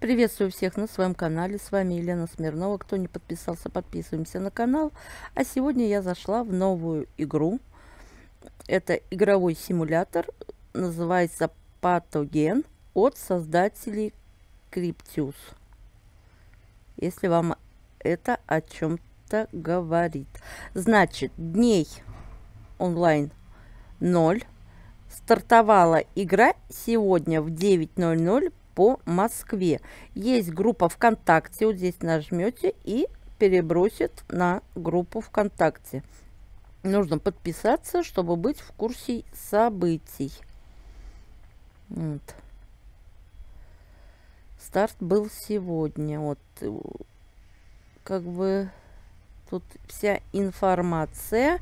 Приветствую всех на своем канале. С вами Елена Смирнова. Кто не подписался, подписываемся на канал. А сегодня я зашла в новую игру. Это игровой симулятор. Называется Патоген от создателей Cryptius. Если вам это о чем-то говорит. Значит, дней онлайн 0. Стартовала игра сегодня в 9.00 по Москве. Есть группа ВКонтакте, вот здесь нажмете и перебросит на группу ВКонтакте. Нужно подписаться, чтобы быть в курсе событий. Вот. Старт был сегодня. Вот как бы тут вся информация.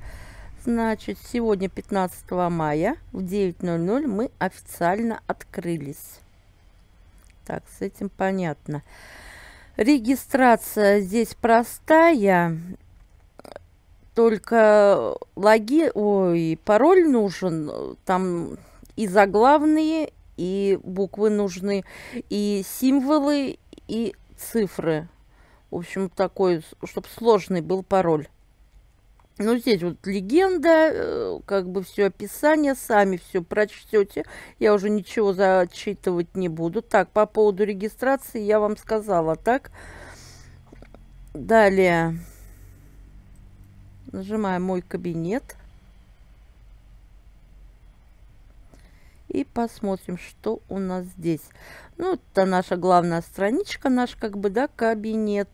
Значит, сегодня 15 мая в 9.00 мы официально открылись. Так, с этим понятно. Регистрация здесь простая. Только логи, ой, пароль нужен. Там и заглавные, и буквы нужны, и символы, и цифры. В общем, такой, чтобы сложный был пароль. Ну, здесь вот легенда, э, как бы все описание, сами все прочтете. Я уже ничего зачитывать не буду. Так, по поводу регистрации я вам сказала, так? Далее. Нажимаем «Мой кабинет». И посмотрим, что у нас здесь. Ну, это наша главная страничка, наш как бы, да, кабинет.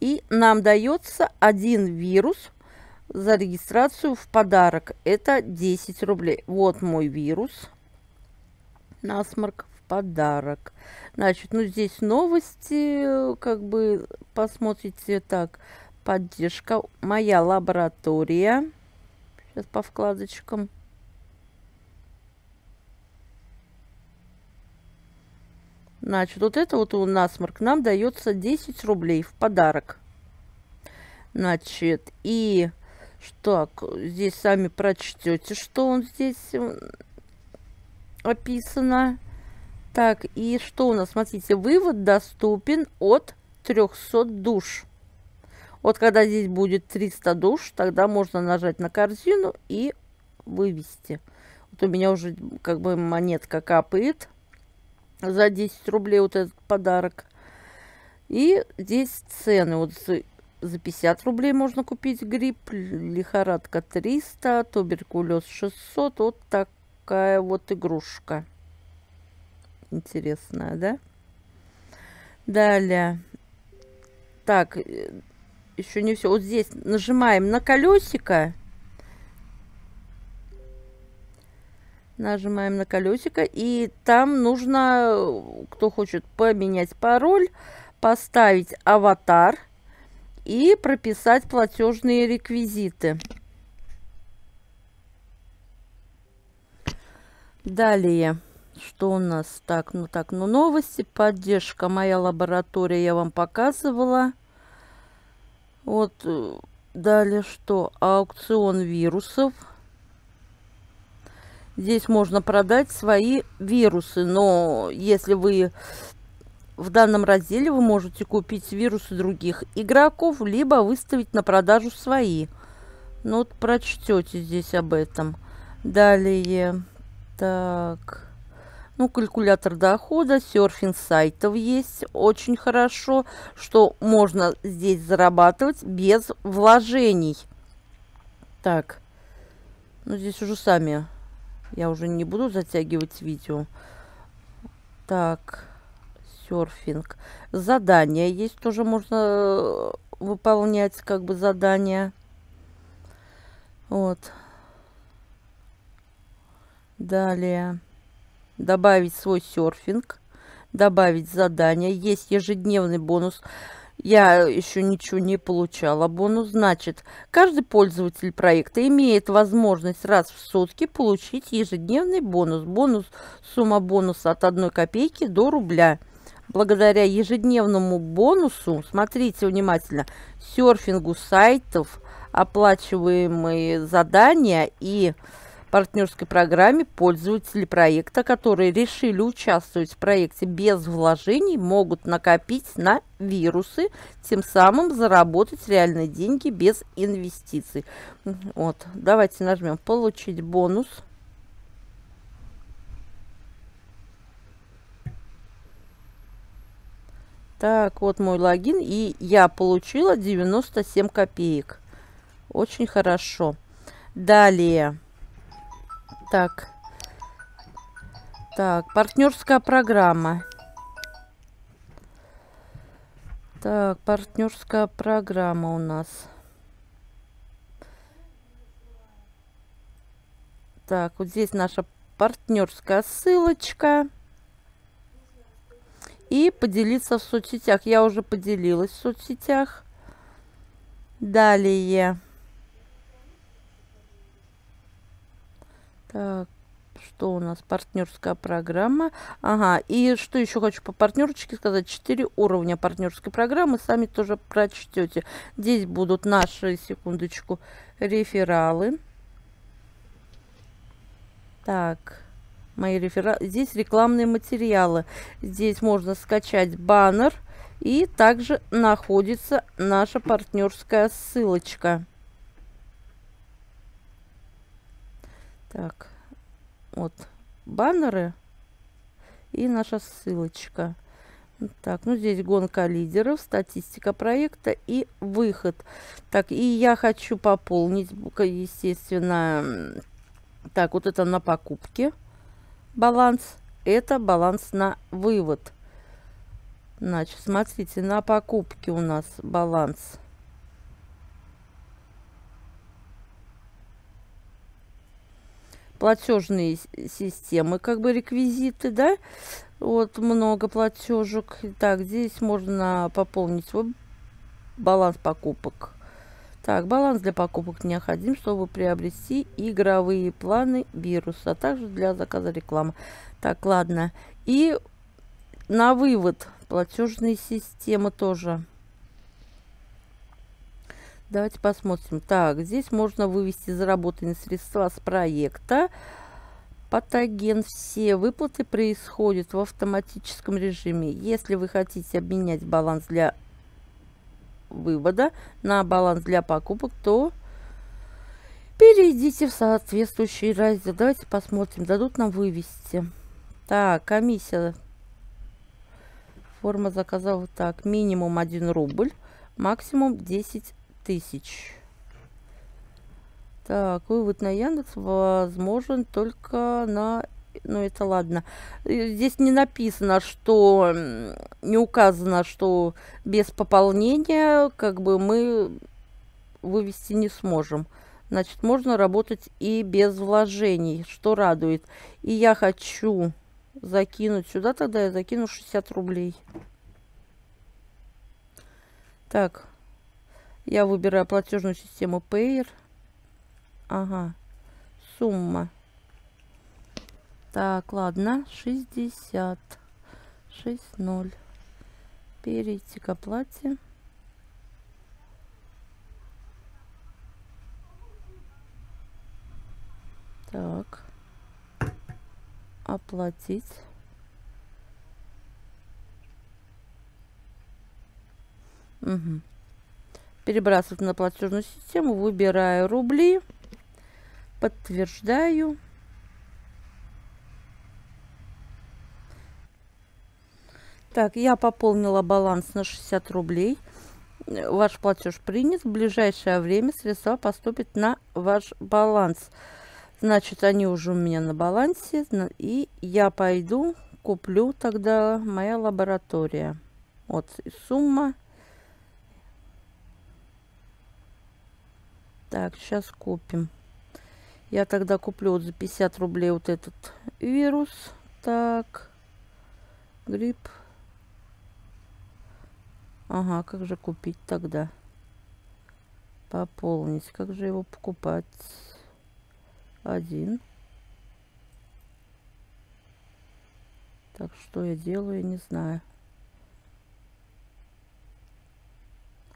И нам дается один вирус – за регистрацию в подарок. Это 10 рублей. Вот мой вирус. Насморк в подарок. Значит, ну здесь новости, как бы посмотрите так. Поддержка. Моя лаборатория. Сейчас по вкладочкам. Значит, вот это вот у насморк нам дается 10 рублей в подарок. Значит, и так, здесь сами прочтете, что он здесь описано. Так, и что у нас? Смотрите, вывод доступен от 300 душ. Вот когда здесь будет 300 душ, тогда можно нажать на корзину и вывести. Вот у меня уже как бы монетка капает за 10 рублей вот этот подарок. И здесь цены. Вот за 50 рублей можно купить грипп, лихорадка 300, туберкулез 600. Вот такая вот игрушка. Интересная, да? Далее. Так, э, еще не все. Вот здесь нажимаем на колесико. Нажимаем на колесико. И там нужно, кто хочет поменять пароль, поставить аватар и прописать платежные реквизиты. Далее, что у нас? Так, ну так, ну новости, поддержка, моя лаборатория я вам показывала. Вот, э, далее что? Аукцион вирусов. Здесь можно продать свои вирусы, но если вы в данном разделе вы можете купить вирусы других игроков, либо выставить на продажу свои. Ну, вот прочтете здесь об этом. Далее, так, ну, калькулятор дохода, серфинг сайтов есть, очень хорошо, что можно здесь зарабатывать без вложений. Так, ну, здесь уже сами, я уже не буду затягивать видео. Так, серфинг. Задания есть, тоже можно э, выполнять как бы задания. Вот. Далее. Добавить свой серфинг. Добавить задания. Есть ежедневный бонус. Я еще ничего не получала. Бонус значит, каждый пользователь проекта имеет возможность раз в сутки получить ежедневный бонус. Бонус, сумма бонуса от 1 копейки до рубля благодаря ежедневному бонусу, смотрите внимательно, серфингу сайтов, оплачиваемые задания и партнерской программе пользователи проекта, которые решили участвовать в проекте без вложений, могут накопить на вирусы, тем самым заработать реальные деньги без инвестиций. Вот, давайте нажмем «Получить бонус». Так, вот мой логин, и я получила 97 копеек. Очень хорошо. Далее. Так. Так, партнерская программа. Так, партнерская программа у нас. Так, вот здесь наша партнерская ссылочка. И поделиться в соцсетях. Я уже поделилась в соцсетях. Далее. Так, что у нас? Партнерская программа. Ага, и что еще хочу по партнерочке сказать. Четыре уровня партнерской программы. Сами тоже прочтете. Здесь будут наши, секундочку, рефералы. Так, мои рефералы. Здесь рекламные материалы. Здесь можно скачать баннер. И также находится наша партнерская ссылочка. Так, вот баннеры и наша ссылочка. Так, ну здесь гонка лидеров, статистика проекта и выход. Так, и я хочу пополнить, естественно, так, вот это на покупке баланс, это баланс на вывод. Значит, смотрите, на покупке у нас баланс платежные системы, как бы реквизиты, да, вот много платежек. Так, здесь можно пополнить свой баланс покупок. Так, баланс для покупок необходим, чтобы приобрести игровые планы вируса, а также для заказа рекламы. Так, ладно. И на вывод платежные системы тоже Давайте посмотрим. Так, здесь можно вывести заработанные средства с проекта. Патоген. Все выплаты происходят в автоматическом режиме. Если вы хотите обменять баланс для вывода на баланс для покупок, то перейдите в соответствующий раздел. Давайте посмотрим. Дадут нам вывести. Так, комиссия. Форма заказа вот так. Минимум 1 рубль, максимум 10 тысяч. Так, вывод на Яндекс возможен только на... Ну, это ладно. Здесь не написано, что... Не указано, что без пополнения, как бы, мы вывести не сможем. Значит, можно работать и без вложений, что радует. И я хочу закинуть сюда, тогда я закину 60 рублей. Так, я выбираю платежную систему Payer. Ага. Сумма. Так, ладно. 60. 6-0. Перейти к оплате. Так. Оплатить. Угу перебрасывать на платежную систему, выбираю рубли, подтверждаю. Так, я пополнила баланс на 60 рублей. Ваш платеж принят. В ближайшее время средства поступят на ваш баланс. Значит, они уже у меня на балансе. И я пойду, куплю тогда моя лаборатория. Вот сумма Так, сейчас купим. Я тогда куплю вот за 50 рублей вот этот вирус. Так. Грипп. Ага, как же купить тогда? Пополнить. Как же его покупать? Один. Так, что я делаю, не знаю.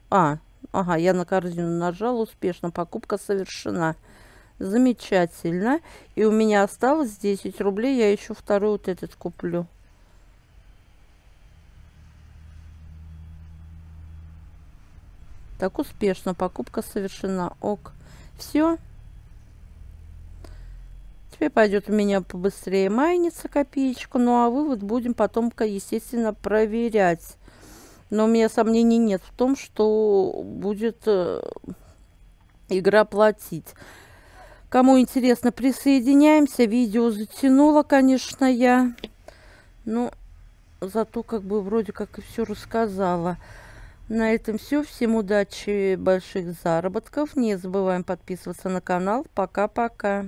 А, Ага, я на корзину нажала успешно. Покупка совершена. Замечательно. И у меня осталось 10 рублей. Я еще второй вот этот куплю. Так, успешно. Покупка совершена. Ок. Все. Теперь пойдет у меня побыстрее майниться копеечку. Ну, а вывод будем потом, естественно, проверять. Но у меня сомнений нет в том, что будет э, игра платить. Кому интересно, присоединяемся. Видео затянула, конечно, я. Но зато как бы вроде как и все рассказала. На этом все. Всем удачи, больших заработков. Не забываем подписываться на канал. Пока-пока.